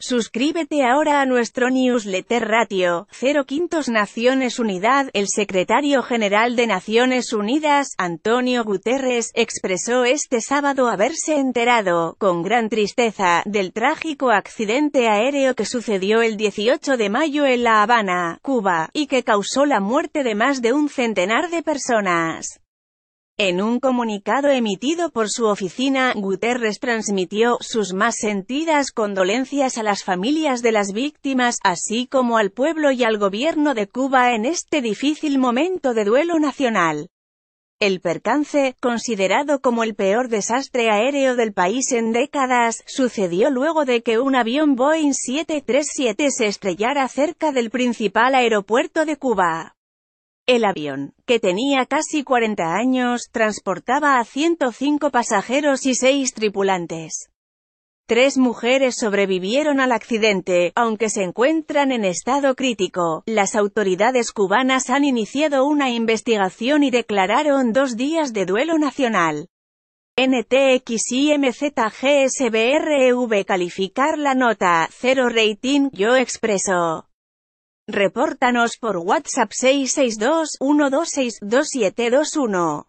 Suscríbete ahora a nuestro newsletter Ratio 0 Quintos Naciones Unidad. El secretario general de Naciones Unidas, Antonio Guterres, expresó este sábado haberse enterado, con gran tristeza, del trágico accidente aéreo que sucedió el 18 de mayo en La Habana, Cuba, y que causó la muerte de más de un centenar de personas. En un comunicado emitido por su oficina, Guterres transmitió sus más sentidas condolencias a las familias de las víctimas, así como al pueblo y al gobierno de Cuba en este difícil momento de duelo nacional. El percance, considerado como el peor desastre aéreo del país en décadas, sucedió luego de que un avión Boeing 737 se estrellara cerca del principal aeropuerto de Cuba. El avión, que tenía casi 40 años, transportaba a 105 pasajeros y 6 tripulantes. Tres mujeres sobrevivieron al accidente, aunque se encuentran en estado crítico. Las autoridades cubanas han iniciado una investigación y declararon dos días de duelo nacional. NTXIMZGSBREV calificar la nota, cero rating, yo expreso. Repórtanos por WhatsApp 662-126-2721.